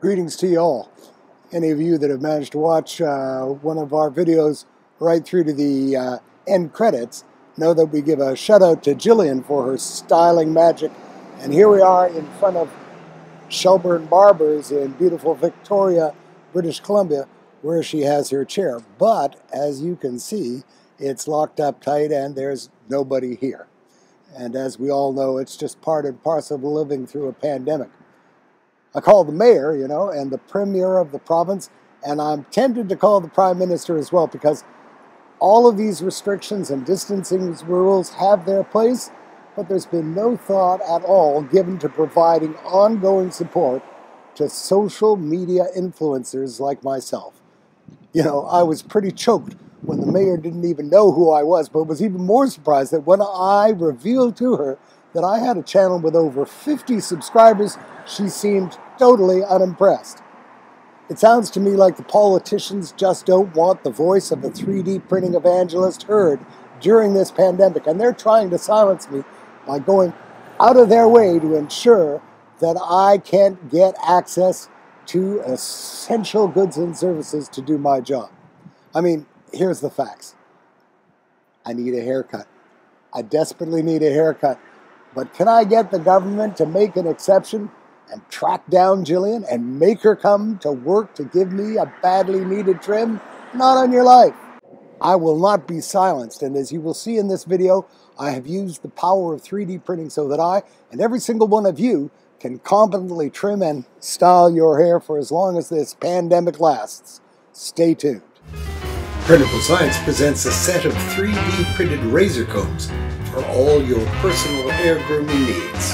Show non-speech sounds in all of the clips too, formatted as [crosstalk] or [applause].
Greetings to you all. Any of you that have managed to watch uh, one of our videos right through to the uh, end credits know that we give a shout out to Jillian for her styling magic. And here we are in front of Shelbourne Barbers in beautiful Victoria, British Columbia, where she has her chair. But as you can see, it's locked up tight and there's nobody here. And as we all know, it's just part and parcel of living through a pandemic. I call the mayor, you know, and the premier of the province, and I'm tempted to call the prime minister as well because all of these restrictions and distancing rules have their place, but there's been no thought at all given to providing ongoing support to social media influencers like myself. You know, I was pretty choked when the mayor didn't even know who I was, but was even more surprised that when I revealed to her that I had a channel with over 50 subscribers, she seemed totally unimpressed. It sounds to me like the politicians just don't want the voice of a 3D printing evangelist heard during this pandemic, and they're trying to silence me by going out of their way to ensure that I can't get access to essential goods and services to do my job. I mean, here's the facts I need a haircut. I desperately need a haircut. But can I get the government to make an exception and track down Jillian and make her come to work to give me a badly needed trim? Not on your life. I will not be silenced, and as you will see in this video, I have used the power of 3D printing so that I and every single one of you can competently trim and style your hair for as long as this pandemic lasts. Stay tuned. Printable Science presents a set of 3D printed razor combs for all your personal hair grooming needs.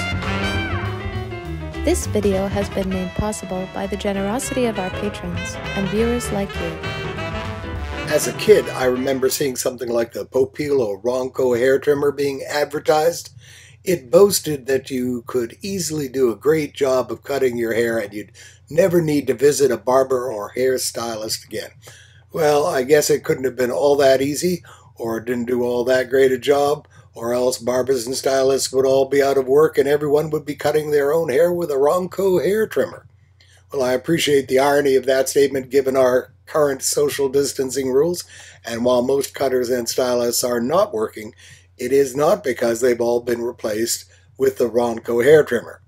This video has been made possible by the generosity of our patrons and viewers like you. As a kid, I remember seeing something like the Popeil Ronco hair trimmer being advertised. It boasted that you could easily do a great job of cutting your hair and you'd never need to visit a barber or hairstylist again. Well, I guess it couldn't have been all that easy, or didn't do all that great a job, or else barbers and stylists would all be out of work and everyone would be cutting their own hair with a Ronco hair trimmer. Well, I appreciate the irony of that statement given our current social distancing rules, and while most cutters and stylists are not working, it is not because they've all been replaced with the Ronco hair trimmer.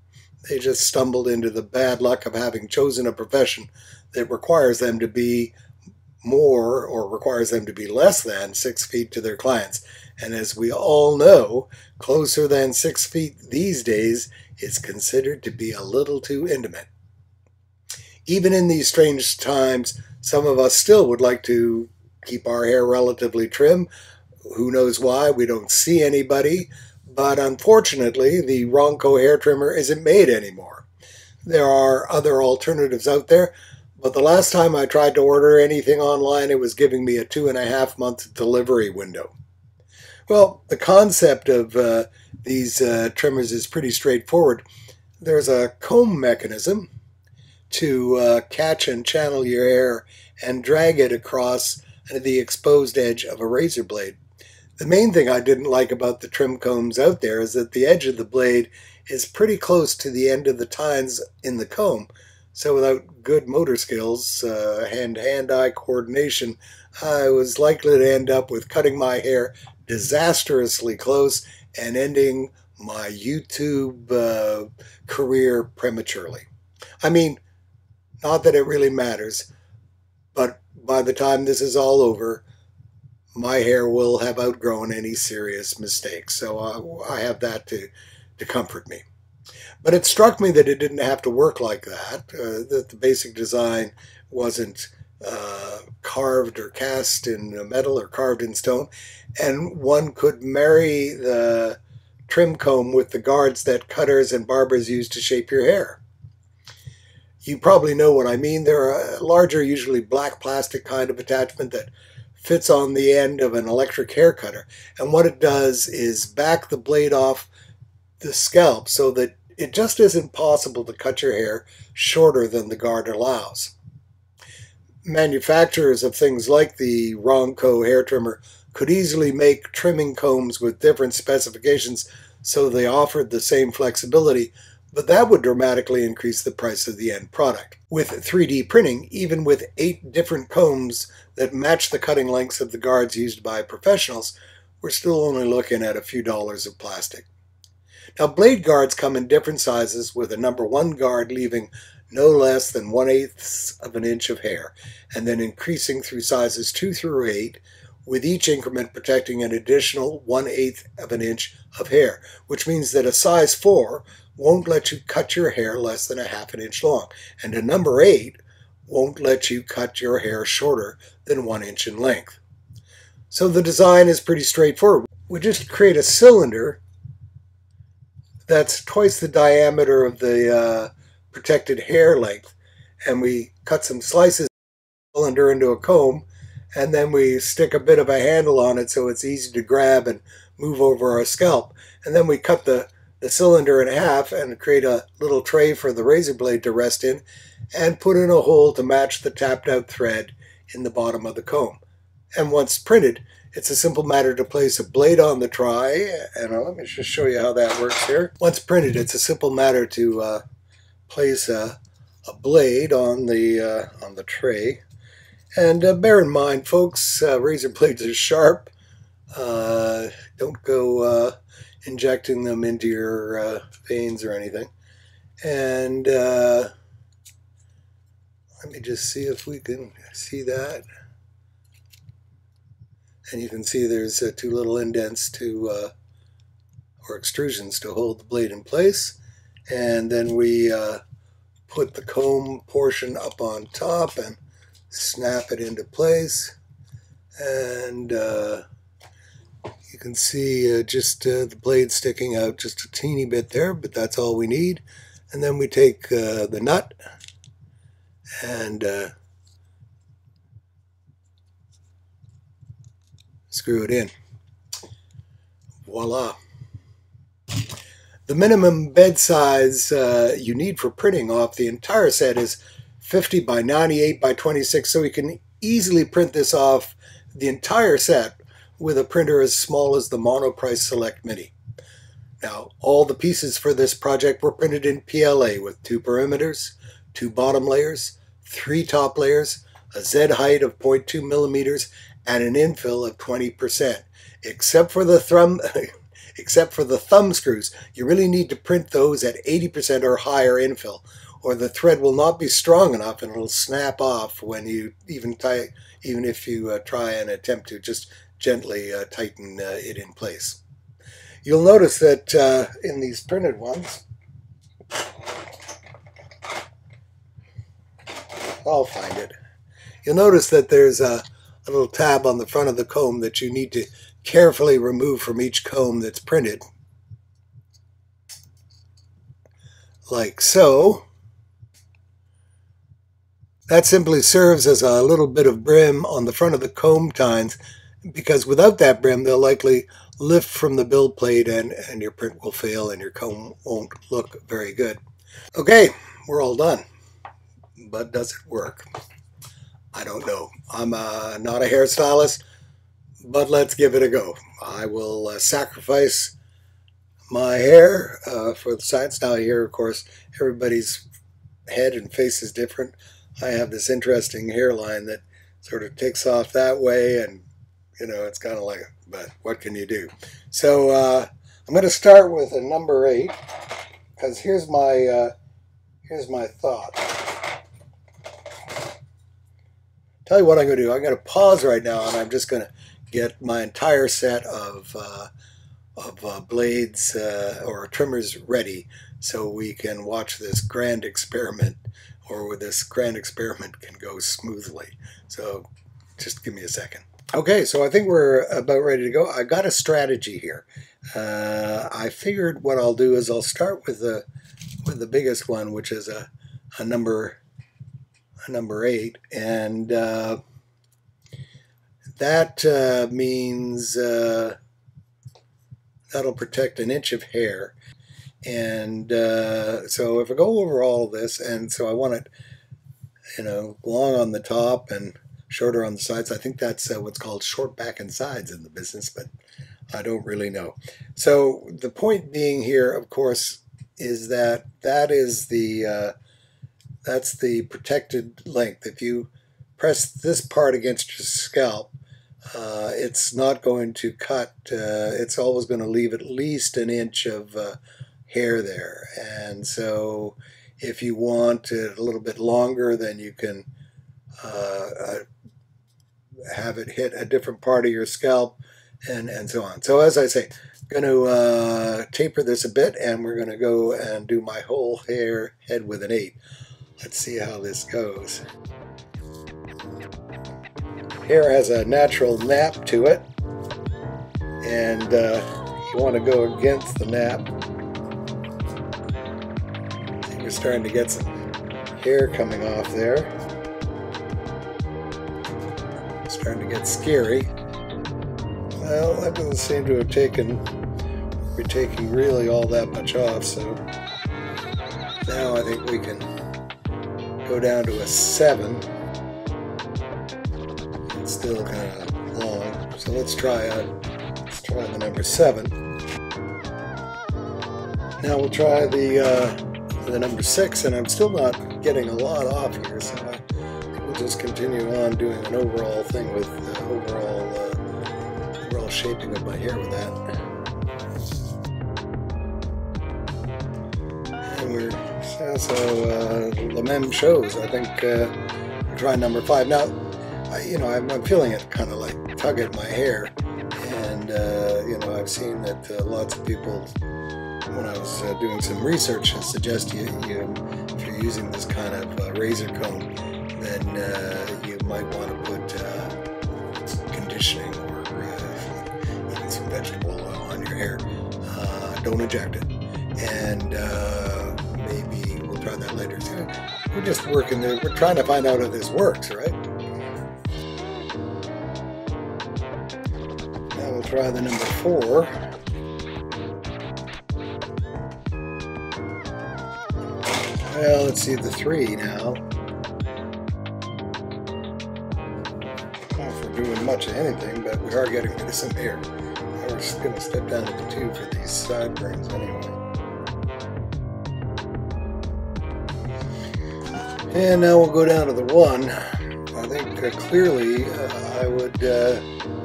They just stumbled into the bad luck of having chosen a profession that requires them to be more or requires them to be less than six feet to their clients. And as we all know, closer than six feet these days is considered to be a little too intimate. Even in these strange times, some of us still would like to keep our hair relatively trim. Who knows why? We don't see anybody. But unfortunately, the Ronco hair trimmer isn't made anymore. There are other alternatives out there, but the last time I tried to order anything online, it was giving me a two and a half month delivery window. Well, the concept of uh, these uh, trimmers is pretty straightforward. There's a comb mechanism to uh, catch and channel your hair and drag it across the exposed edge of a razor blade. The main thing I didn't like about the trim combs out there is that the edge of the blade is pretty close to the end of the tines in the comb, so without good motor skills, uh, hand-hand-eye coordination, I was likely to end up with cutting my hair disastrously close and ending my YouTube uh, career prematurely. I mean, not that it really matters, but by the time this is all over, my hair will have outgrown any serious mistakes. So uh, I have that to, to comfort me. But it struck me that it didn't have to work like that, uh, that the basic design wasn't uh, carved or cast in metal or carved in stone, and one could marry the trim comb with the guards that cutters and barbers use to shape your hair. You probably know what I mean. They're a larger, usually black plastic kind of attachment that fits on the end of an electric hair cutter. And what it does is back the blade off the scalp so that it just isn't possible to cut your hair shorter than the guard allows. Manufacturers of things like the Ronco hair trimmer could easily make trimming combs with different specifications so they offered the same flexibility, but that would dramatically increase the price of the end product. With 3D printing, even with eight different combs that match the cutting lengths of the guards used by professionals, we're still only looking at a few dollars of plastic. Now, blade guards come in different sizes, with a number one guard leaving no less than one eighth of an inch of hair, and then increasing through sizes two through eight, with each increment protecting an additional one eighth of an inch of hair, which means that a size four won't let you cut your hair less than a half an inch long, and a number eight won't let you cut your hair shorter than one inch in length. So the design is pretty straightforward. We just create a cylinder that's twice the diameter of the uh, protected hair length, and we cut some slices cylinder into a comb, and then we stick a bit of a handle on it so it's easy to grab and move over our scalp, and then we cut the the cylinder in half and create a little tray for the razor blade to rest in and put in a hole to match the tapped out thread in the bottom of the comb. And once printed, it's a simple matter to place a blade on the tray. And uh, let me just show you how that works here. Once printed, it's a simple matter to uh, place a, a, blade on the uh, on the tray. And uh, bear in mind, folks, uh, razor blades are sharp. Uh, don't go injecting them into your uh, veins or anything. And uh, let me just see if we can see that. And you can see there's uh, two little indents to, uh, or extrusions to hold the blade in place. And then we uh, put the comb portion up on top and snap it into place. And uh, you can see uh, just uh, the blade sticking out just a teeny bit there, but that's all we need. And then we take uh, the nut and uh, screw it in. Voila. The minimum bed size uh, you need for printing off the entire set is 50 by 98 by 26, so we can easily print this off the entire set with a printer as small as the Monoprice Select Mini. Now, all the pieces for this project were printed in PLA with two perimeters, two bottom layers, three top layers, a Z height of 0.2 millimeters, and an infill of 20%. Except for the thumb, [laughs] except for the thumb screws, you really need to print those at 80% or higher infill, or the thread will not be strong enough and it'll snap off when you even tie, even if you uh, try and attempt to just gently uh, tighten uh, it in place. You'll notice that uh, in these printed ones, I'll find it. You'll notice that there's a, a little tab on the front of the comb that you need to carefully remove from each comb that's printed. Like so. That simply serves as a little bit of brim on the front of the comb tines because without that brim, they'll likely lift from the build plate and, and your print will fail and your comb won't look very good. Okay, we're all done. But does it work? I don't know. I'm uh, not a hairstylist, but let's give it a go. I will uh, sacrifice my hair uh, for the science. Now here, of course, everybody's head and face is different. I have this interesting hairline that sort of takes off that way and you know, it's kind of like, but what can you do? So uh, I'm going to start with a number eight because here's my uh, here's my thought. Tell you what I'm going to do. I'm going to pause right now, and I'm just going to get my entire set of uh, of uh, blades uh, or trimmers ready so we can watch this grand experiment or this grand experiment can go smoothly. So just give me a second. Okay, so I think we're about ready to go. I got a strategy here. Uh, I figured what I'll do is I'll start with the with the biggest one, which is a, a number a number eight, and uh, that uh, means uh, that'll protect an inch of hair. And uh, so if I go over all this, and so I want it, you know, long on the top and shorter on the sides. I think that's uh, what's called short back and sides in the business, but I don't really know. So the point being here, of course, is that that is the uh, that's the protected length. If you press this part against your scalp, uh, it's not going to cut. Uh, it's always going to leave at least an inch of uh, hair there. And so if you want it a little bit longer, then you can uh, uh, have it hit a different part of your scalp and, and so on. So as I say, going to uh, taper this a bit and we're going to go and do my whole hair head with an 8. Let's see how this goes. Hair has a natural nap to it and uh, you want to go against the nap. We're starting to get some hair coming off there. Starting to get scary. Well, that doesn't seem to have taken, we're taking really all that much off, so now I think we can go down to a 7. Still kind of long, so let's try a, let's try the number 7. Now we'll try the uh, the number 6, and I'm still not getting a lot off here, so I we'll just continue on doing an overall thing with the overall uh, overall shaping of my hair with that. And we're how uh, Lamem shows. I think uh, trying number five now. I, you know, I'm, I'm feeling it kind of like tug at my hair, and uh, you know, I've seen that uh, lots of people, when I was uh, doing some research, suggest you, you if you're using this kind of uh, razor comb, then uh, you might want to put uh, conditioning or even some vegetable oil on your hair. Don't eject it, and maybe we'll try that later. So we're just working there. We're trying to find out if this works, right? Try the number four. Well, let's see the three now. Not for doing much of anything, but we are getting rid of some hair. Now we're just going to step down to the two for these sideburns anyway. And now we'll go down to the one. I think uh, clearly uh, I would. Uh,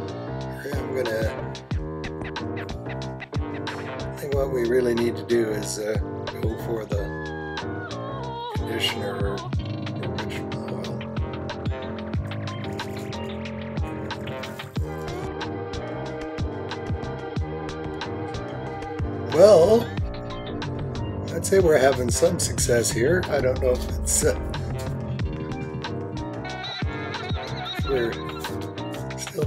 gonna. I think what we really need to do is uh, go for the conditioner or, or vegetable oil. Well, I'd say we're having some success here. I don't know if it's. Uh, we're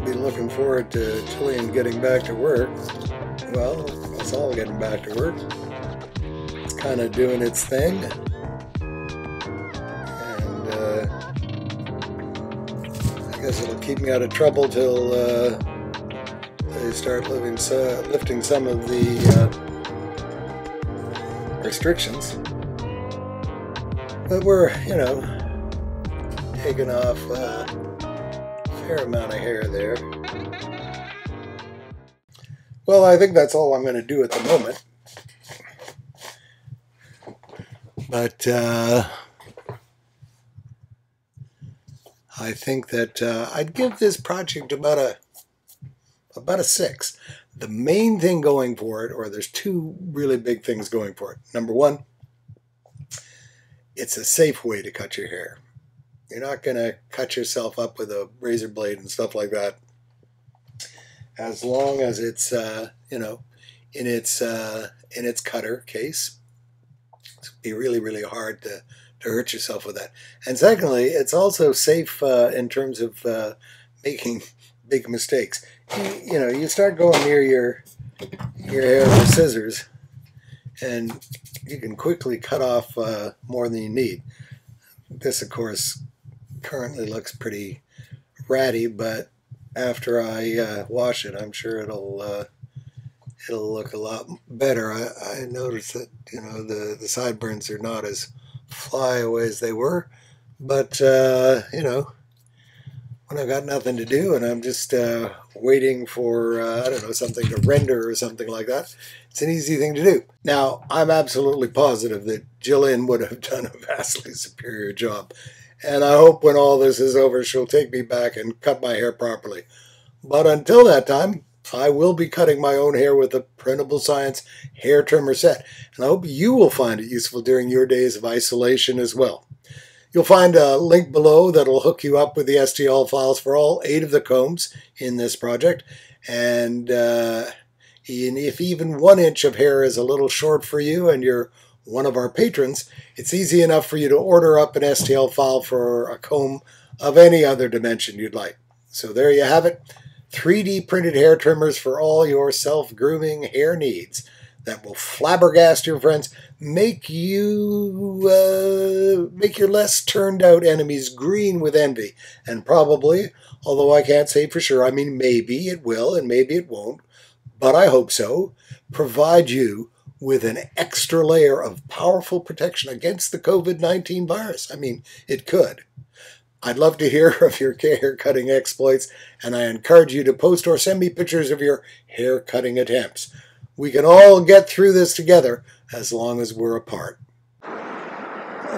be looking forward to Jillian getting back to work. Well, it's all getting back to work. It's kind of doing its thing. And uh, I guess it'll keep me out of trouble till uh, they start living, so, lifting some of the uh, restrictions. But we're, you know, taking off uh, fair amount of hair there. Well, I think that's all I'm going to do at the moment. But uh, I think that uh, I'd give this project about a about a six. The main thing going for it, or there's two really big things going for it. Number one, it's a safe way to cut your hair. You're not going to cut yourself up with a razor blade and stuff like that. As long as it's, uh, you know, in its uh, in its cutter case, it's be really really hard to to hurt yourself with that. And secondly, it's also safe uh, in terms of uh, making [laughs] big mistakes. You, you know, you start going near your your hair with scissors, and you can quickly cut off uh, more than you need. This, of course, currently looks pretty ratty, but after I uh, wash it, I'm sure it'll uh, it'll look a lot better. I, I noticed that you know the the sideburns are not as fly away as they were, but uh, you know when I've got nothing to do and I'm just uh, waiting for, uh, I don't know, something to render or something like that. It's an easy thing to do. Now, I'm absolutely positive that Jillian would have done a [laughs] vastly superior job. And I hope when all this is over, she'll take me back and cut my hair properly. But until that time, I will be cutting my own hair with a Printable Science hair trimmer set. And I hope you will find it useful during your days of isolation as well. You'll find a link below that'll hook you up with the STL files for all eight of the combs in this project. And, uh, if even one inch of hair is a little short for you and you're one of our patrons, it's easy enough for you to order up an STL file for a comb of any other dimension you'd like. So there you have it. 3D printed hair trimmers for all your self-grooming hair needs that will flabbergast your friends, make you uh, make your less turned out enemies green with envy, and probably, although I can't say for sure, I mean maybe it will and maybe it won't, but I hope so, provide you with an extra layer of powerful protection against the COVID 19 virus. I mean, it could. I'd love to hear [laughs] of your hair cutting exploits, and I encourage you to post or send me pictures of your hair cutting attempts. We can all get through this together as long as we're apart.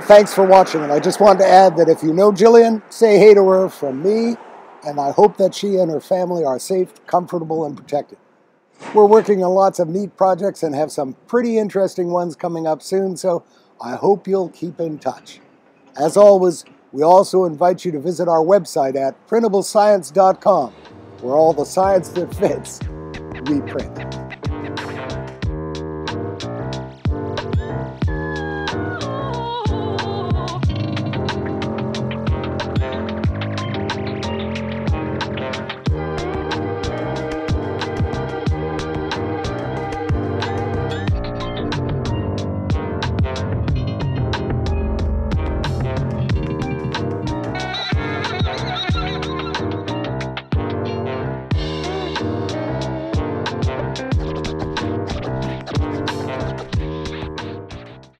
Thanks for watching, and I just wanted to add that if you know Jillian, say hey to her from me, and I hope that she and her family are safe, comfortable, and protected. We're working on lots of neat projects and have some pretty interesting ones coming up soon, so I hope you'll keep in touch. As always, we also invite you to visit our website at printablescience.com, where all the science that fits, we print.